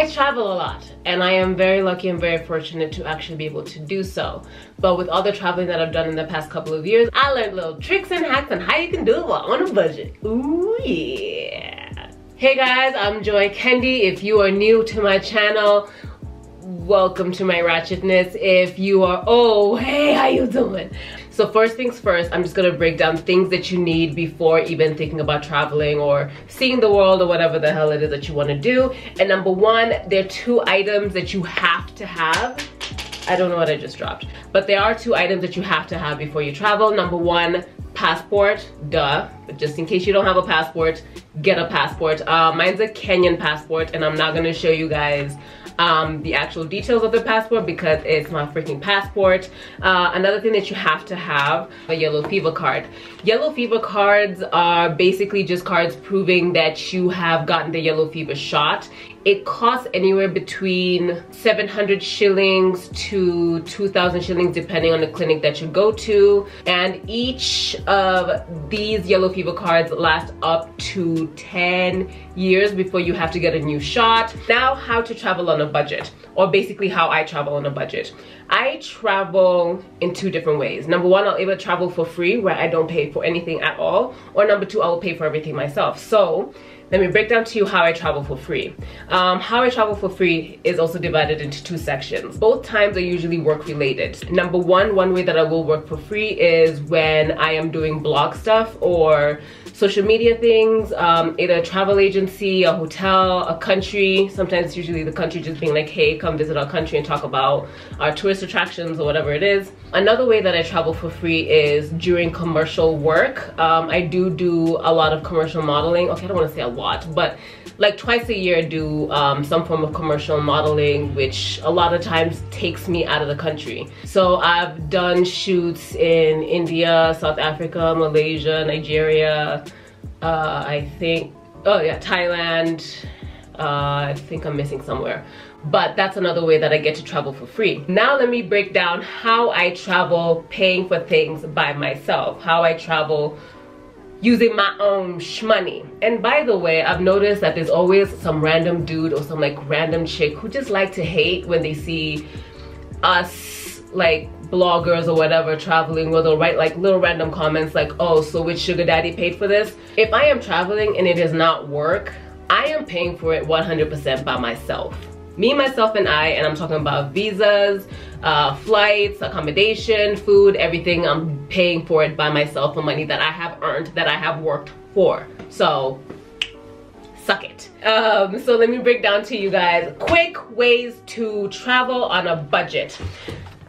I travel a lot and I am very lucky and very fortunate to actually be able to do so. But with all the traveling that I've done in the past couple of years, I learned little tricks and hacks on how you can do it while on a budget. Ooh yeah. Hey guys, I'm Joy Kendi. If you are new to my channel, welcome to my ratchetness. If you are, oh, hey, how you doing? So first things first, I'm just gonna break down things that you need before even thinking about traveling or seeing the world or whatever the hell it is that you wanna do. And number one, there are two items that you have to have. I don't know what I just dropped, but there are two items that you have to have before you travel. Number one, passport, duh. But just in case you don't have a passport, get a passport. Uh, mine's a Kenyan passport and I'm not gonna show you guys um, the actual details of the passport because it's my freaking passport. Uh, another thing that you have to have, a yellow fever card. Yellow fever cards are basically just cards proving that you have gotten the yellow fever shot. It costs anywhere between 700 shillings to 2,000 shillings depending on the clinic that you go to. And each of these yellow fever cards last up to 10 years before you have to get a new shot. Now, how to travel on a budget, or basically how I travel on a budget. I travel in two different ways. Number one, I'll either travel for free where I don't pay for anything at all, or number two, I will pay for everything myself. So let me break down to you how I travel for free. Um, how I travel for free is also divided into two sections. Both times are usually work related. Number one, one way that I will work for free is when I am doing blog stuff or social media things, um, either a travel agency, a hotel, a country. Sometimes usually the country just being like, hey, come visit our country and talk about our tourist attractions or whatever it is. Another way that I travel for free is during commercial work. Um, I do do a lot of commercial modeling. Okay, I don't want to say a but like twice a year I do um, some form of commercial modeling, which a lot of times takes me out of the country. So I've done shoots in India, South Africa, Malaysia, Nigeria, uh, I think, oh yeah, Thailand, uh, I think I'm missing somewhere. But that's another way that I get to travel for free. Now let me break down how I travel paying for things by myself, how I travel using my own shmoney. And by the way, I've noticed that there's always some random dude or some like random chick who just like to hate when they see us like bloggers or whatever traveling where they'll write like little random comments like, oh, so which sugar daddy paid for this? If I am traveling and it is not work, I am paying for it 100% by myself. Me, myself, and I, and I'm talking about visas, uh, flights, accommodation, food, everything. I'm paying for it by myself for money that I have earned, that I have worked for. So, suck it. Um, so let me break down to you guys quick ways to travel on a budget.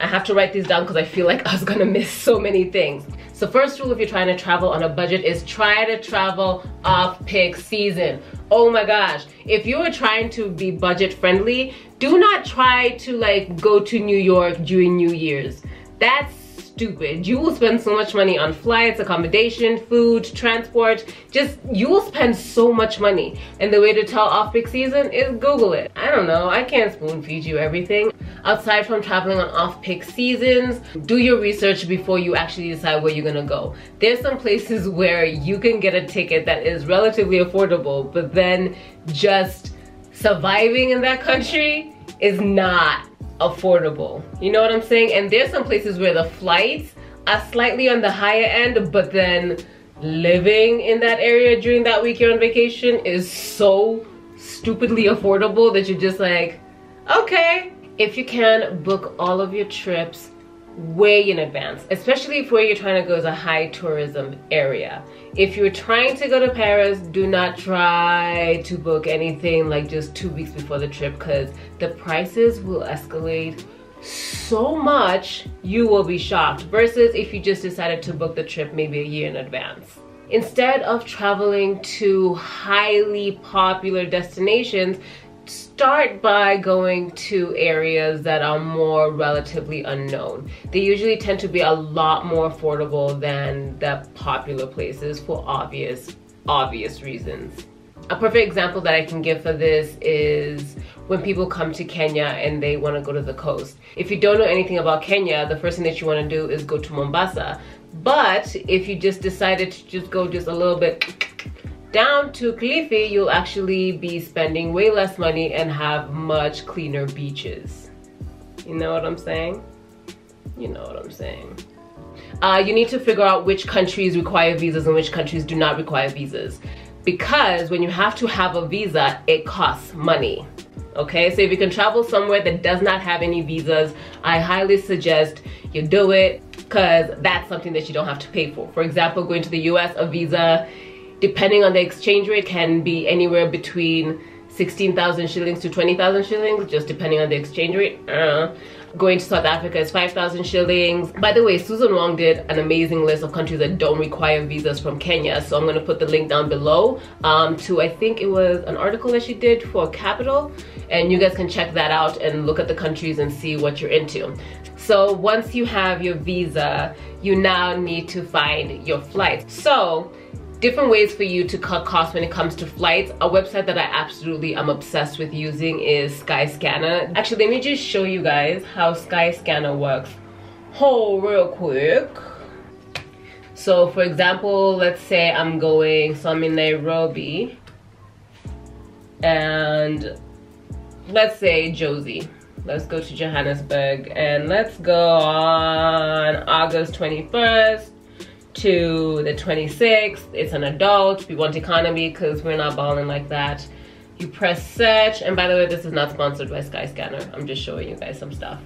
I have to write these down because I feel like I was gonna miss so many things. So first rule if you're trying to travel on a budget is try to travel off peak season. Oh my gosh, if you are trying to be budget friendly, do not try to like go to New York during New Year's. That's stupid. You will spend so much money on flights, accommodation, food, transport. Just, you will spend so much money. And the way to tell off-peak season is Google it. I don't know, I can't spoon feed you everything. Outside from traveling on off-peak seasons, do your research before you actually decide where you're gonna go. There's some places where you can get a ticket that is relatively affordable, but then just surviving in that country is not affordable. You know what I'm saying? And there's some places where the flights are slightly on the higher end, but then living in that area during that week you're on vacation is so stupidly affordable that you're just like, okay. If you can, book all of your trips way in advance, especially if where you're trying to go is a high tourism area. If you're trying to go to Paris, do not try to book anything like just two weeks before the trip because the prices will escalate so much you will be shocked versus if you just decided to book the trip maybe a year in advance. Instead of traveling to highly popular destinations, start by going to areas that are more relatively unknown. They usually tend to be a lot more affordable than the popular places for obvious, obvious reasons. A perfect example that I can give for this is when people come to Kenya and they want to go to the coast. If you don't know anything about Kenya, the first thing that you want to do is go to Mombasa. But if you just decided to just go just a little bit down to Kilifi, you'll actually be spending way less money and have much cleaner beaches. You know what I'm saying? You know what I'm saying. Uh, you need to figure out which countries require visas and which countries do not require visas. Because when you have to have a visa, it costs money. Okay, so if you can travel somewhere that does not have any visas, I highly suggest you do it because that's something that you don't have to pay for. For example, going to the US, a visa depending on the exchange rate, can be anywhere between 16,000 shillings to 20,000 shillings, just depending on the exchange rate. Uh, going to South Africa is 5,000 shillings. By the way, Susan Wong did an amazing list of countries that don't require visas from Kenya. So I'm gonna put the link down below um, to, I think it was an article that she did for Capital. And you guys can check that out and look at the countries and see what you're into. So once you have your visa, you now need to find your flight. So different ways for you to cut costs when it comes to flights. A website that I absolutely am obsessed with using is Skyscanner. Actually, let me just show you guys how Skyscanner works. Oh, real quick. So for example, let's say I'm going, so I'm in Nairobi and let's say Jozi. Let's go to Johannesburg and let's go on August 21st to the 26th. It's an adult. We want economy because we're not balling like that. You press search. And by the way, this is not sponsored by Skyscanner. I'm just showing you guys some stuff.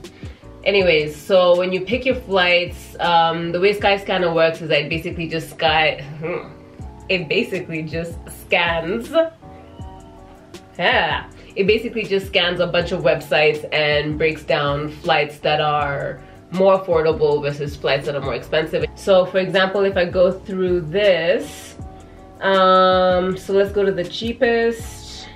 Anyways, so when you pick your flights, um, the way Skyscanner works is that it basically just sky, it basically just scans, yeah, it basically just scans a bunch of websites and breaks down flights that are more affordable versus flights that are more expensive. So for example, if I go through this, um, so let's go to the cheapest.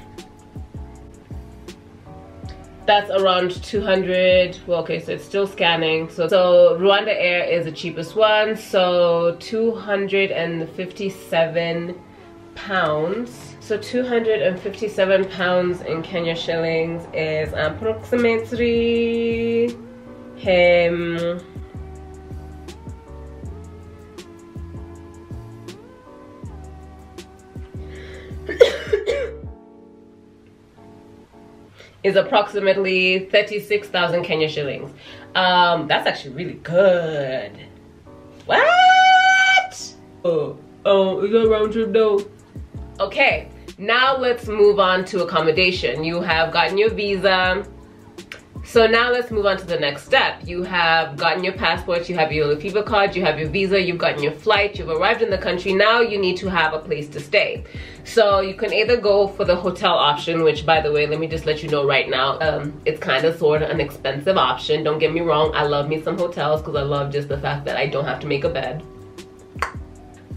That's around 200, well, okay, so it's still scanning. So, so RwandAir is the cheapest one. So 257 pounds. So 257 pounds in Kenya shillings is approximately him is approximately 36,000 Kenya shillings. Um, that's actually really good. What? Oh, oh, is that round trip though? Okay, now let's move on to accommodation. You have gotten your visa, so now let's move on to the next step. You have gotten your passport, you have your fever card, you have your visa, you've gotten your flight, you've arrived in the country. Now you need to have a place to stay. So you can either go for the hotel option, which by the way, let me just let you know right now, um, it's kind of sort of an expensive option. Don't get me wrong, I love me some hotels because I love just the fact that I don't have to make a bed.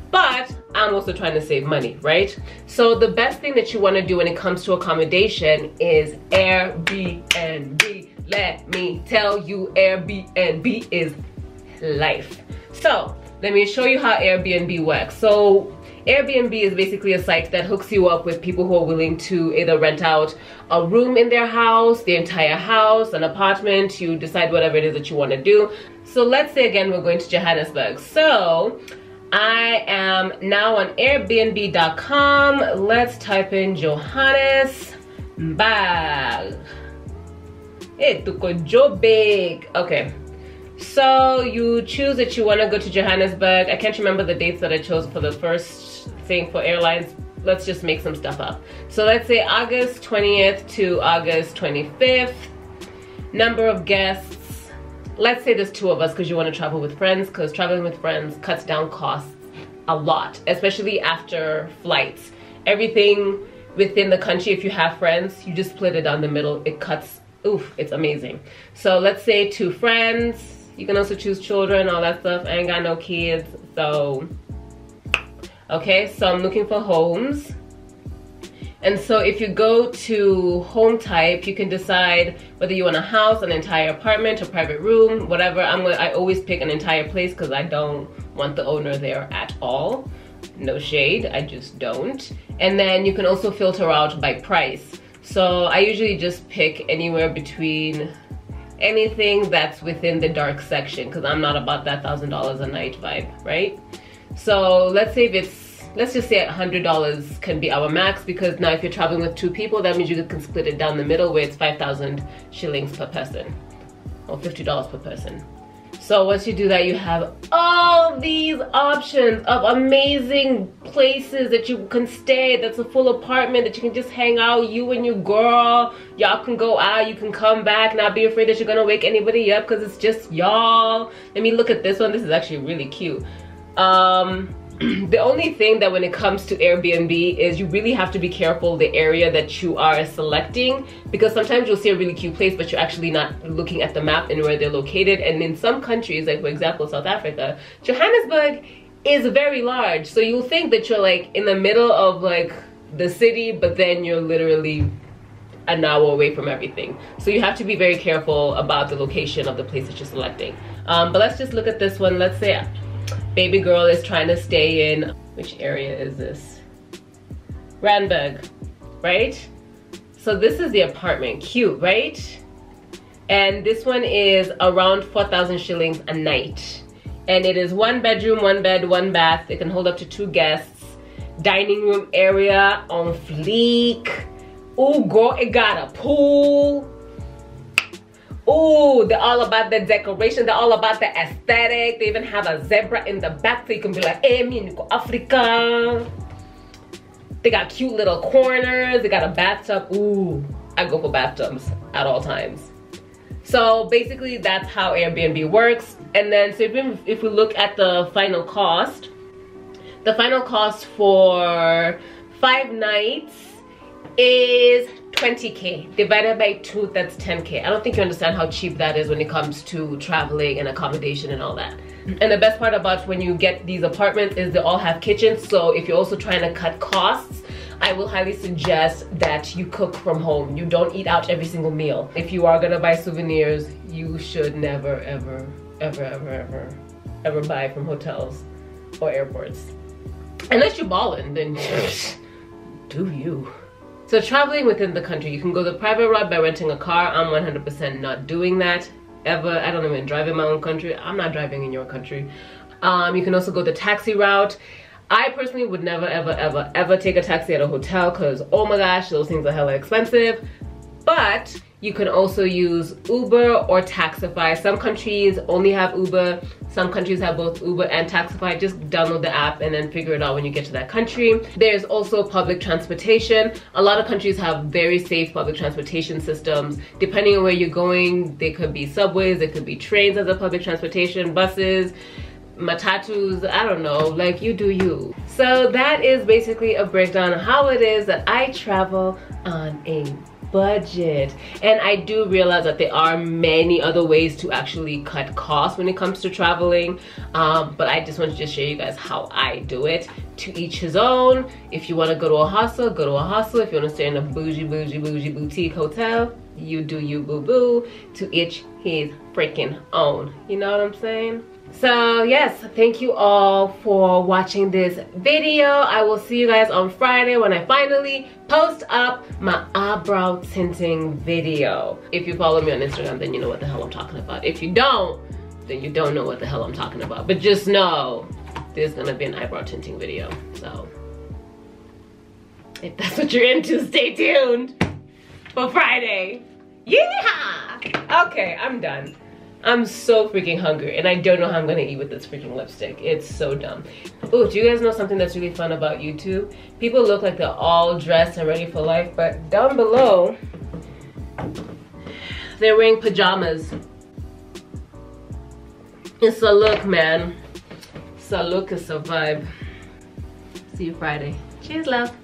But I'm also trying to save money, right? So the best thing that you wanna do when it comes to accommodation is Airbnb let me tell you Airbnb is life. So let me show you how Airbnb works. So Airbnb is basically a site that hooks you up with people who are willing to either rent out a room in their house, the entire house, an apartment, you decide whatever it is that you want to do. So let's say again we're going to Johannesburg. So I am now on airbnb.com. Let's type in Johannesburg. It took a job big. Okay. So you choose that you want to go to Johannesburg. I can't remember the dates that I chose for the first thing for airlines. Let's just make some stuff up. So let's say August 20th to August 25th. Number of guests. Let's say there's two of us because you want to travel with friends because traveling with friends cuts down costs a lot, especially after flights. Everything within the country, if you have friends, you just split it down the middle. It cuts oof, it's amazing. So let's say two friends. You can also choose children, all that stuff. I ain't got no kids, so. Okay, so I'm looking for homes. And so if you go to home type, you can decide whether you want a house, an entire apartment, a private room, whatever. I'm gonna, I always pick an entire place because I don't want the owner there at all. No shade, I just don't. And then you can also filter out by price. So I usually just pick anywhere between anything that's within the dark section because I'm not about that thousand dollars a night vibe, right? So let's say if it's let's just say $100 can be our max because now if you're traveling with two people, that means you can split it down the middle where it's 5,000 shillings per person or $50 per person. So once you do that, you have all these options of amazing places that you can stay. That's a full apartment that you can just hang out. You and your girl, y'all can go out. You can come back, not be afraid that you're gonna wake anybody up because it's just y'all. Let me look at this one. This is actually really cute. Um, the only thing that when it comes to Airbnb is you really have to be careful the area that you are selecting because sometimes you'll see a really cute place but you're actually not looking at the map and where they're located. And in some countries like for example South Africa Johannesburg is very large. So you'll think that you're like in the middle of like the city but then you're literally an hour away from everything. So you have to be very careful about the location of the place that you're selecting. Um, but let's just look at this one. Let's say baby girl is trying to stay in, which area is this? Randburg, right? So this is the apartment, cute, right? And this one is around 4,000 shillings a night. And it is one bedroom, one bed, one bath. It can hold up to two guests. Dining room area on fleek. Oh girl, it got a pool Oh, they're all about the decoration. They're all about the aesthetic. They even have a zebra in the back so you can be like, hey, me in Africa. They got cute little corners. They got a bathtub. Ooh, I go for bathtubs at all times. So basically that's how Airbnb works. And then so if we, if we look at the final cost, the final cost for five nights is 20k divided by two that's 10k i don't think you understand how cheap that is when it comes to traveling and accommodation and all that and the best part about when you get these apartments is they all have kitchens so if you're also trying to cut costs I will highly suggest that you cook from home. You don't eat out every single meal. If you are gonna buy souvenirs, you should never, ever, ever, ever, ever, ever buy from hotels or airports. Unless you're balling, then do you. So traveling within the country, you can go the private route by renting a car. I'm 100% not doing that ever. I don't even drive in my own country. I'm not driving in your country. Um, you can also go the taxi route. I personally would never, ever, ever, ever take a taxi at a hotel because, oh my gosh, those things are hella expensive. But you can also use Uber or Taxify. Some countries only have Uber. Some countries have both Uber and Taxify. Just download the app and then figure it out when you get to that country. There's also public transportation. A lot of countries have very safe public transportation systems. Depending on where you're going, there could be subways, there could be trains as a public transportation, buses, matatus, I don't know, like you do you. So that is basically a breakdown of how it is that I travel on a budget. And I do realize that there are many other ways to actually cut costs when it comes to traveling um, but I just wanted to show you guys how I do it to each his own. If you want to go to a hostel go to a hostel. If you want to stay in a bougie bougie bougie boutique hotel you do you boo boo to each his freaking own. You know what I'm saying? So yes thank you all for watching this video. I will see you guys on friday when i finally post up my eyebrow tinting video. If you follow me on instagram then you know what the hell i'm talking about. If you don't then you don't know what the hell i'm talking about. But just know there's gonna be an eyebrow tinting video. So if that's what you're into stay tuned for friday yeah okay i'm done I'm so freaking hungry and I don't know how I'm gonna eat with this freaking lipstick. It's so dumb. Oh, do you guys know something that's really fun about YouTube? People look like they're all dressed and ready for life, but down below, they're wearing pajamas. It's a look, man. It's a look, it's a vibe. See you Friday. Cheers, love.